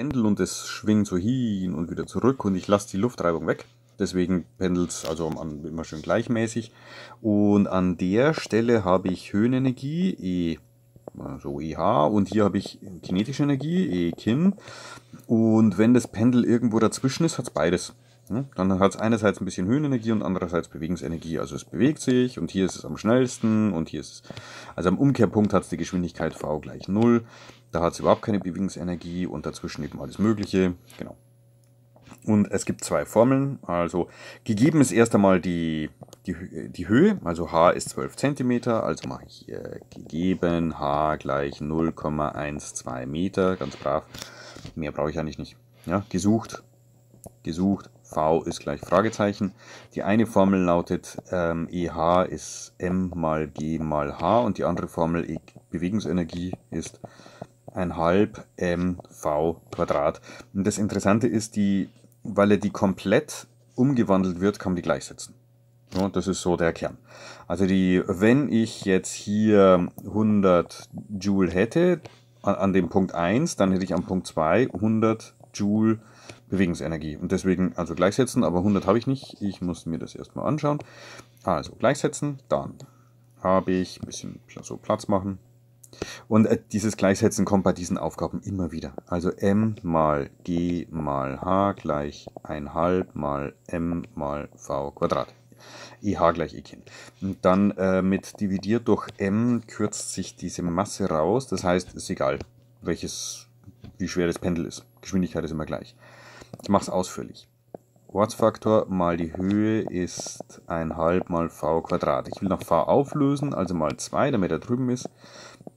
Pendel und es schwingt so hin und wieder zurück und ich lasse die Luftreibung weg. Deswegen pendelt es also immer schön gleichmäßig. Und an der Stelle habe ich Höhenenergie, E, also EH, und hier habe ich kinetische Energie, E, Kin. Und wenn das Pendel irgendwo dazwischen ist, hat es beides. Dann hat es einerseits ein bisschen Höhenenergie und andererseits Bewegungsenergie. Also es bewegt sich und hier ist es am schnellsten und hier ist es, also am Umkehrpunkt hat es die Geschwindigkeit v gleich 0. Da hat es überhaupt keine Bewegungsenergie und dazwischen eben alles Mögliche. Genau. Und es gibt zwei Formeln. Also gegeben ist erst einmal die, die, die Höhe, also h ist 12 cm, also mache ich hier gegeben h gleich 0,12 Meter, ganz brav. Mehr brauche ich eigentlich nicht. Ja, gesucht, gesucht, v ist gleich Fragezeichen. Die eine Formel lautet ähm, EH ist m mal g mal h und die andere Formel e Bewegungsenergie ist 1,5 mv Quadrat. Und das Interessante ist, die, weil er die komplett umgewandelt wird, kann man die gleichsetzen. Ja, das ist so der Kern. Also die, wenn ich jetzt hier 100 Joule hätte, an, an dem Punkt 1, dann hätte ich am Punkt 2 100 Joule Bewegungsenergie. Und deswegen also gleichsetzen, aber 100 habe ich nicht. Ich muss mir das erstmal anschauen. Also gleichsetzen, dann habe ich ein bisschen so Platz machen. Und äh, dieses Gleichsetzen kommt bei diesen Aufgaben immer wieder. Also m mal g mal h gleich 1,5 mal m mal v Quadrat. EH gleich E Kind. Und dann äh, mit dividiert durch m kürzt sich diese Masse raus. Das heißt, ist egal, welches, wie schwer das Pendel ist. Geschwindigkeit ist immer gleich. Ich mache es ausführlich. Ortsfaktor mal die Höhe ist 1,5 mal v Quadrat. Ich will noch v auflösen, also mal 2, damit er drüben ist.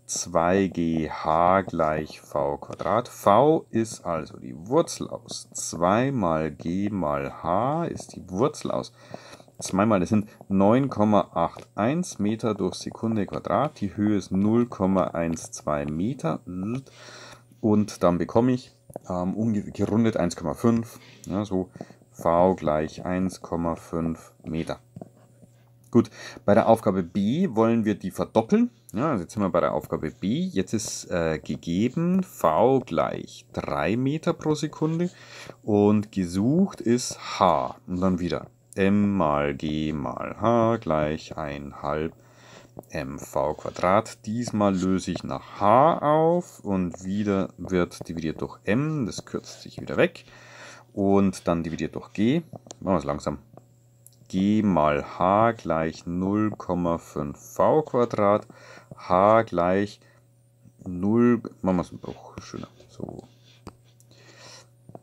2gh gleich v Quadrat. v ist also die Wurzel aus 2 mal g mal h ist die Wurzel aus 2 mal, das sind 9,81 Meter durch Sekunde Quadrat. Die Höhe ist 0,12 Meter. Und dann bekomme ich ähm, gerundet 1,5, ja, so v gleich 1,5 Meter. Gut, bei der Aufgabe B wollen wir die verdoppeln. Ja, also jetzt sind wir bei der Aufgabe B. Jetzt ist äh, gegeben v gleich 3 Meter pro Sekunde und gesucht ist h. Und dann wieder m mal g mal h gleich 1,5 mv. Diesmal löse ich nach h auf und wieder wird dividiert durch m, das kürzt sich wieder weg. Und dann dividiert durch g, machen wir es langsam. g mal h gleich 0,5 v Quadrat, h gleich 0, machen wir es auch schöner, so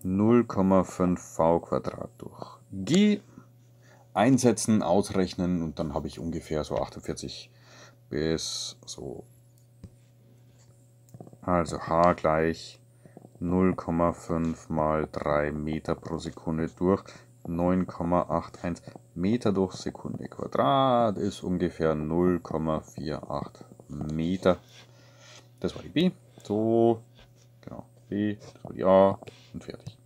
0,5 v Quadrat durch g einsetzen, ausrechnen und dann habe ich ungefähr so 48 bis so. Also h gleich 0,5 mal 3 Meter pro Sekunde durch 9,81 Meter durch Sekunde Quadrat ist ungefähr 0,48 Meter. Das war die B. So, genau, B, das war die A und fertig.